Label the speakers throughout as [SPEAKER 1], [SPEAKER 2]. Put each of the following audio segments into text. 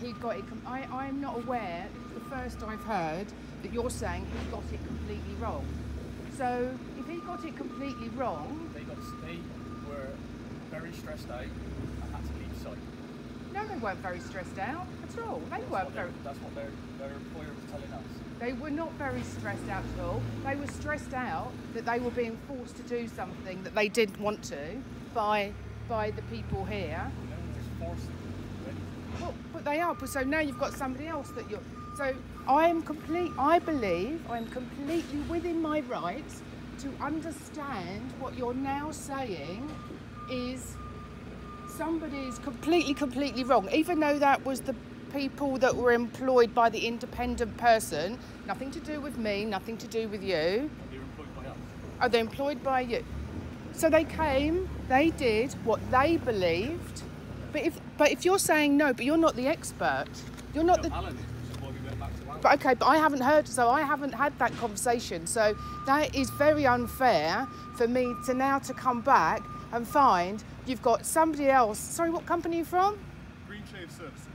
[SPEAKER 1] he got it. Com- I, I'm not aware. The first I've heard that you're saying he got it completely wrong. So if he got it completely wrong,
[SPEAKER 2] They got they were very stressed out and had to leave site.
[SPEAKER 1] no, they weren't very stressed out at all. They
[SPEAKER 2] That's
[SPEAKER 1] weren't very.
[SPEAKER 2] that's what their, their employer was telling us.
[SPEAKER 1] They were not very stressed out at all. They were stressed out that they were being forced to do something that they didn't want to by by the people here.
[SPEAKER 2] No one forced them to do anything.
[SPEAKER 1] Well, but they are. But so now you've got somebody else that you're. So I am complete. I believe I am completely within my rights to understand what you're now saying is somebody is completely, completely wrong. Even though that was the people that were employed by the independent person, nothing to do with me, nothing to do with you.
[SPEAKER 2] They employed by us.
[SPEAKER 1] Are oh, they employed by you? So they came, they did what they believed. But if but if you're saying no, but you're not the expert. You're not
[SPEAKER 2] No,
[SPEAKER 1] the
[SPEAKER 2] Alan is, which is why we went back to Alan.
[SPEAKER 1] but okay, but I haven't heard so I haven't had that conversation. So that is very unfair for me to now to come back and find you've got somebody else. Sorry, what company are you from?
[SPEAKER 3] Green Shave Services.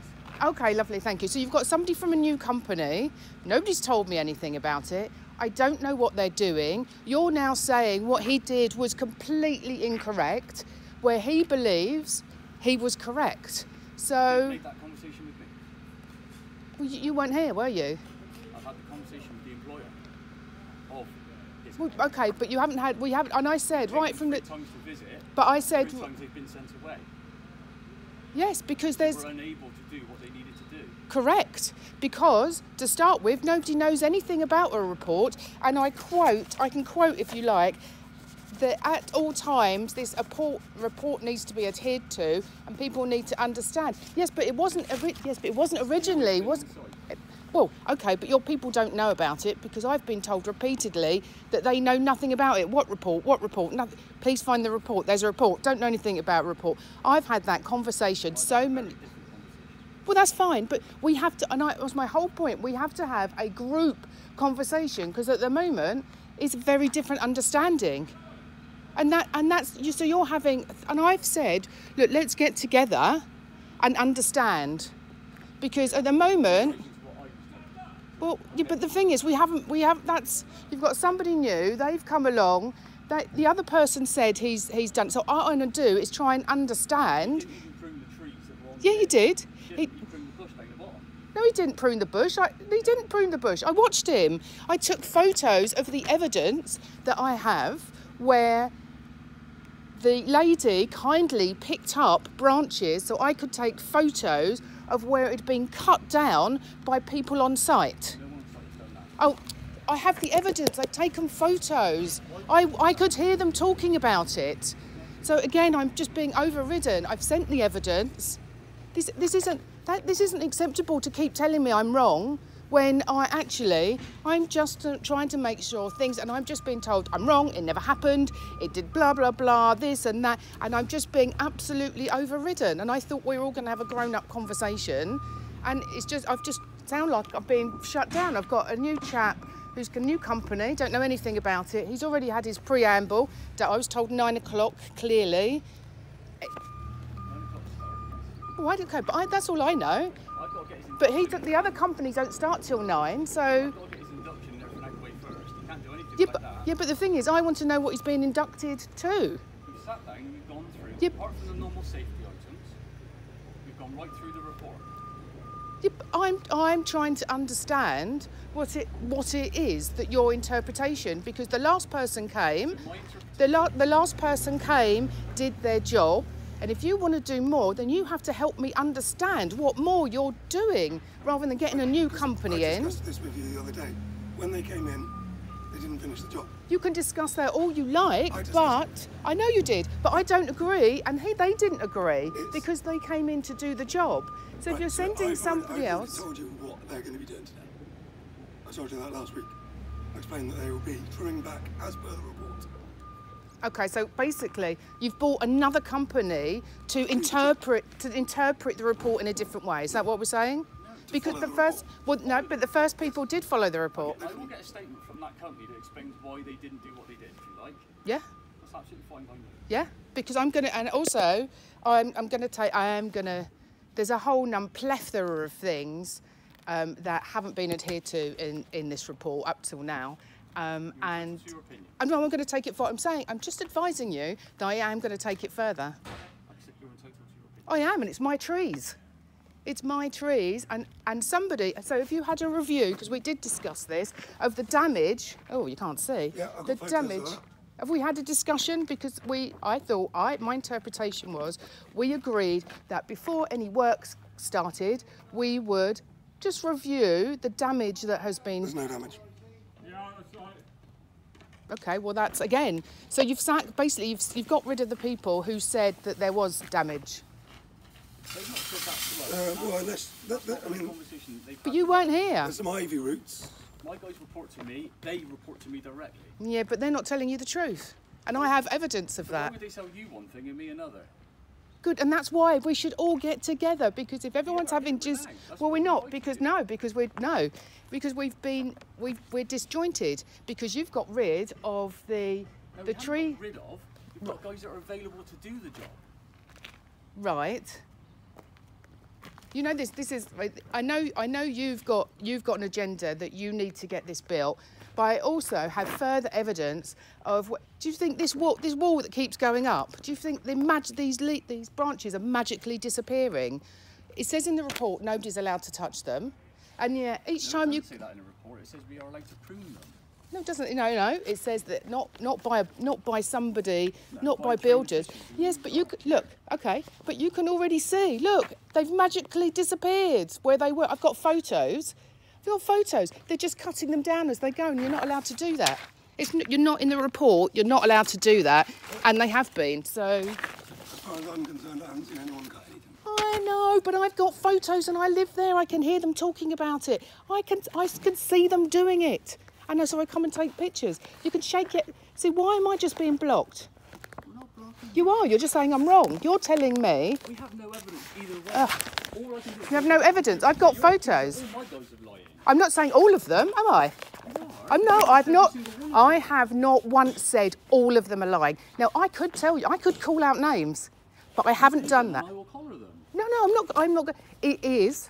[SPEAKER 1] Okay, lovely, thank you. So you've got somebody from a new company. Nobody's told me anything about it. I don't know what they're doing. You're now saying what he did was completely incorrect, where he believes he was correct. So
[SPEAKER 2] make that conversation with me.
[SPEAKER 1] well, you you weren't here, were you?
[SPEAKER 2] I've had the conversation with the employer of
[SPEAKER 1] Well, okay, but you haven't had. We haven't. And I said right from the.
[SPEAKER 2] times to visit.
[SPEAKER 1] But I said
[SPEAKER 2] times they've been sent away.
[SPEAKER 1] yes because
[SPEAKER 2] They
[SPEAKER 1] there's
[SPEAKER 2] were unable to do what they needed to do.
[SPEAKER 1] correct because to start with nobody knows anything about a report and I quote I can quote if you like that at all times this report, report needs to be adhered to and people need to understand. Yes but it wasn't yes but it wasn't originally was well okay but your people don't know about it because I've been told repeatedly that they know nothing about it. What report? What report? Please find the report. There's a report. Don't know anything about report. I've had that conversation so many well, that's fine, but we have to, and I, it was my whole point, we have to have a group conversation because at the moment it's a very different understanding. And that, and that's, you, so you're having, and I've said, look, let's get together and understand. Because at the moment, well, yeah, but the thing is, we haven't, we have, that's, you've got somebody new, they've come along, they, the other person said he's, he's done, so all I'm going to do is try and understand.
[SPEAKER 2] Didn't even prune the trees that were on
[SPEAKER 1] Yeah, you did. He,
[SPEAKER 2] you prune the bush down the bottom?
[SPEAKER 1] no, he didn't prune the bush. I, he didn't prune the bush. I watched him. I took photos of the evidence that I have where the lady kindly picked up branches so I could take photos of where it had been cut down by people on site. Oh, I have the evidence. I've taken photos. I, I could hear them talking about it. So again, I'm just being overridden. I've sent the evidence. This, this isn't that, this isn't acceptable to keep telling me I'm wrong when I actually I'm just uh, trying to make sure things and I'm just being told I'm wrong. It never happened. It did blah blah blah this and that and I'm just being absolutely overridden. And I thought we were all going to have a grown-up conversation, and it's just I've just sound like I'm being shut down. I've got a new chap who's a new company, don't know anything about it. He's already had his preamble that I was told nine o'clock clearly.
[SPEAKER 2] Nine o'clock.
[SPEAKER 1] Oh, I don't care, but I, that's all I know.
[SPEAKER 2] I've got to get his
[SPEAKER 1] But he, the other companies don't start till nine, so.
[SPEAKER 2] I've got to get his induction and everything out of the way first. You can't do anything
[SPEAKER 1] Yeah but, yeah, but the thing is, I want to know what he's being inducted to.
[SPEAKER 2] We've sat down, we've gone through,
[SPEAKER 1] Yeah.
[SPEAKER 2] apart from the normal safety items, we've gone right through the report.
[SPEAKER 1] Yeah, but I'm, I'm trying to understand what it, what it is that your interpretation, because the last person came, the, la- the last person came, did their job, and if you want to do more, then you have to help me understand what more you're doing rather than getting a new company in.
[SPEAKER 4] I
[SPEAKER 1] in.
[SPEAKER 4] discussed this with you the other day. When they came in, they didn't finish the job.
[SPEAKER 1] You can discuss that all you like,
[SPEAKER 4] I
[SPEAKER 1] but I know you did, but I don't agree, and he, they didn't agree
[SPEAKER 4] It's-
[SPEAKER 1] because they came in to do the job. So if you're
[SPEAKER 4] so
[SPEAKER 1] sending
[SPEAKER 4] I've
[SPEAKER 1] somebody
[SPEAKER 4] already, I've
[SPEAKER 1] else,
[SPEAKER 4] already told you what they're going to be doing today. I told you that last week. I explained that they will be trimming back as per the report.
[SPEAKER 1] Okay. So basically, you've bought another company to interpret to interpret the report in a different way. Is that what we're saying? Because the
[SPEAKER 4] the
[SPEAKER 1] first, well, no, but the first people did follow the report.
[SPEAKER 2] I will get a statement from that company that explains why they didn't do what they did, if you like.
[SPEAKER 1] Yeah,
[SPEAKER 2] That's absolutely fine by me.
[SPEAKER 1] yeah. Because I'm gonna, and also, I'm, I'm gonna take, I am gonna there's a whole num plethora of things um, that haven't been adhered to in, in this report up till now. Um, and
[SPEAKER 2] It's your.
[SPEAKER 1] I'm, I'm going to take it for what I'm saying. I'm just advising you that I am going to take it further.
[SPEAKER 2] I said, you're entitled to your opinion.
[SPEAKER 1] I am, and it's my trees. It's my trees, and, and somebody. So, if you had a review, because we did discuss this, of the damage. Oh, you can't see.
[SPEAKER 4] Yeah, I've
[SPEAKER 1] the
[SPEAKER 4] got photos of
[SPEAKER 1] damage.
[SPEAKER 4] that.
[SPEAKER 1] Have we had a discussion? Because we, I thought, I, my interpretation was, we agreed that before any works started, we would just review the damage that has been
[SPEAKER 4] There's no damage.
[SPEAKER 2] Yeah, that's right.
[SPEAKER 1] Okay, well that's again. So you've sacked basically you've, you've got rid of the people who said that there was damage,
[SPEAKER 2] They've not said that to us.
[SPEAKER 4] Uh, well, unless, that, that, I mean,
[SPEAKER 1] but you weren't here.
[SPEAKER 4] there's some ivy roots.
[SPEAKER 2] My guys report to me. They report to me directly.
[SPEAKER 1] Yeah, but they're not telling you the truth, and I have evidence of
[SPEAKER 2] But why would they tell you one thing and me another?
[SPEAKER 1] Good, and that's why we should all get together because if everyone's
[SPEAKER 2] but
[SPEAKER 1] having just well, we're not because no, because we're no, because we've been we've we're disjointed because you've got rid of the
[SPEAKER 2] No,
[SPEAKER 1] the tree
[SPEAKER 2] rid of. We've got guys that are available to do the job.
[SPEAKER 1] right. You know this. This is. I know. I know you've got. You've got an agenda that you need to get this built. But I also have further evidence of. What, do you think this wall, this wall that keeps going up? Do you think the mag- these le- these branches are magically disappearing? It says in the report nobody's allowed to touch them, and yeah, each
[SPEAKER 2] No,
[SPEAKER 1] time you.
[SPEAKER 2] say that in the report. It says we are allowed to prune them.
[SPEAKER 1] No, it doesn't. No, no. It says that not not by a, not by somebody, not
[SPEAKER 2] by
[SPEAKER 1] by builders. Yes, but you could look. Okay, but you can already see. Look, they've magically disappeared where they were. I've got photos. I've photos. They're just cutting them down as they go, and you're not allowed to do that. It's n- you're not in the report. You're not allowed to do that, and they have been. So
[SPEAKER 4] As far as I'm concerned, I haven't seen anyone cut anything.
[SPEAKER 1] I know, but I've got photos, and I live there. I can hear them talking about it. I can I can see them doing it. And I know, so I come and take pictures. You can shake it. See, why am I just being blocked?
[SPEAKER 2] We're not blocking.
[SPEAKER 1] You are. You're just saying I'm wrong. You're telling me
[SPEAKER 2] We have no evidence either way. All I can do
[SPEAKER 1] you have no evidence. I've got photos.
[SPEAKER 2] All my guys of lying.
[SPEAKER 1] I'm not saying all of them, am I? I'm no. I've not.
[SPEAKER 2] single one of
[SPEAKER 1] I have not once said all of them are lying. Now I could tell you. I could call out names, but I haven't done that.
[SPEAKER 2] I will collar them.
[SPEAKER 1] No, no, I'm not. I'm not. It is,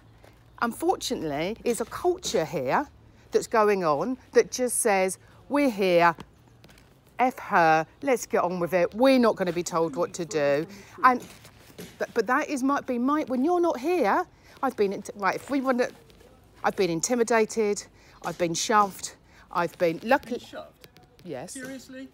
[SPEAKER 1] unfortunately, is a culture here that's going on that just says we're here. F her. Let's get on with it. We're not going to be told what to do. And but, but that is might be my when you're not here. I've been right. If we want to, I've been intimidated. I've been shoved. I've been
[SPEAKER 2] shoved.
[SPEAKER 1] Yes.
[SPEAKER 2] Seriously?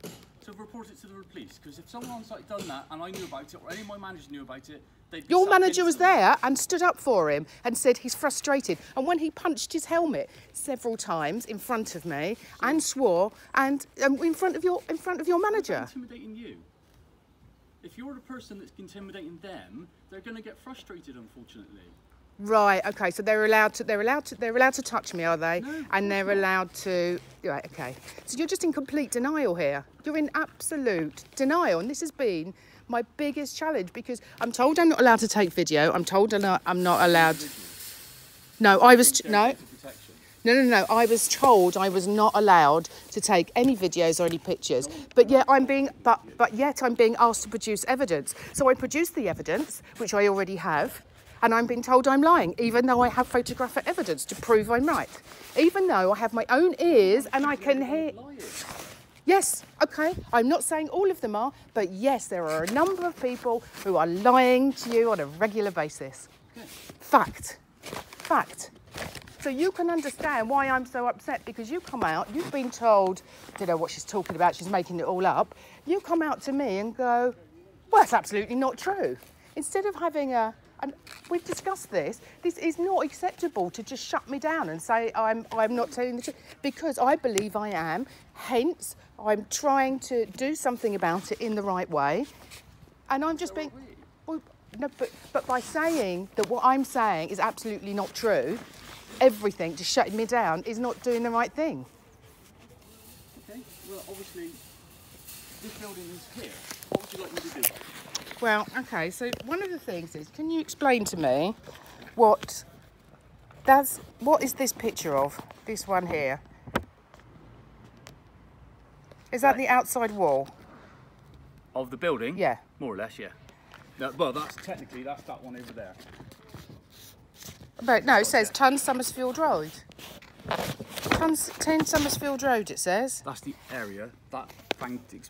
[SPEAKER 2] To report it to the police? Because if someone on site done that and I knew about it, or any of my managers knew about it,
[SPEAKER 1] Your manager was there and stood up for him and said he's frustrated. And when he punched his helmet several times in front of me and swore and um, in front of your in front of your manager.
[SPEAKER 2] intimidating you. If you're the person that's intimidating them, they're going to get frustrated, unfortunately.
[SPEAKER 1] Right. Okay. So they're allowed to. They're allowed to. They're allowed to touch me, are they?
[SPEAKER 2] No,
[SPEAKER 1] and they're
[SPEAKER 2] not.
[SPEAKER 1] allowed to. Right. Okay. So you're just in complete denial here. You're in absolute denial, and this has been my biggest challenge because I'm told I'm not allowed to take video. I'm told I'm not, I'm not allowed. No, I was no. No, no, no. I was told I was not allowed to take any videos or any pictures. But yet I'm being, but but yet I'm being asked to produce evidence. So I produced the evidence, which I already have, and I'm being told I'm lying, even though I have photographic evidence to prove I'm right. Even though I have my own ears and I can hear. Yes, okay. I'm not saying all of them are, but yes, there are a number of people who are lying to you on a regular basis. Fact. Fact. So you can understand why I'm so upset because you come out, you've been told, don't know what she's talking about, she's making it all up. You come out to me and go, well, that's absolutely not true. Instead of having a, and we've discussed this, this is not acceptable to just shut me down and say I'm, I'm not telling the truth because I believe I am. Hence, I'm trying to do something about it in the right way. And I'm just being, well, oh, no, but, but by saying that what I'm saying is absolutely not true, everything just shutting me down is not doing the right thing.
[SPEAKER 2] Okay, well, obviously, this building is here. What would you like me to do?
[SPEAKER 1] Well, okay, so one of the things is, can you explain to me what that's what is this picture of? This one here. Is that the outside wall?
[SPEAKER 2] Of the building?
[SPEAKER 1] Yeah.
[SPEAKER 2] More or less, yeah. No, well, that's technically, that's that one over there.
[SPEAKER 1] But no, it says 10 Summersfield Road. 10, 10 Summersfield Road, it says.
[SPEAKER 2] That's the area. That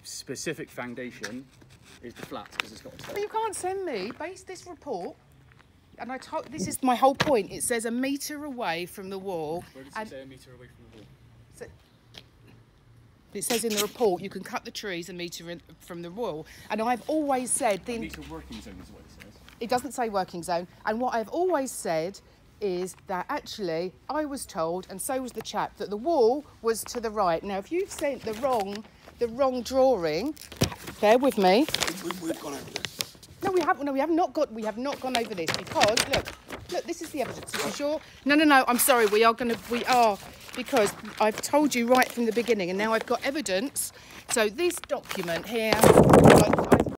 [SPEAKER 2] specific foundation is the flat because it's got.
[SPEAKER 1] But you can't send me, base this report, and I told, this is my whole point. It says a metre away from the wall.
[SPEAKER 2] Where does
[SPEAKER 1] and
[SPEAKER 2] it say a metre away from the wall?
[SPEAKER 1] it says in the report you can cut the trees a metre in, from the wall. And I've always said,
[SPEAKER 2] A
[SPEAKER 1] the,
[SPEAKER 2] metre working zone is what it says.
[SPEAKER 1] it doesn't say working zone. And what I've always said is that actually I was told, and so was the chap, that the wall was to the right. Now, if you've sent the wrong, the wrong drawing, bear with me.
[SPEAKER 4] We, we've gone over this.
[SPEAKER 1] No, we haven't. No, we have not got. We have not gone over this because look, look. This is the evidence. Are you sure? No, no, no. I'm sorry. We are going to. We are because I've told you right from the beginning, and now I've got evidence. So this document here, I, I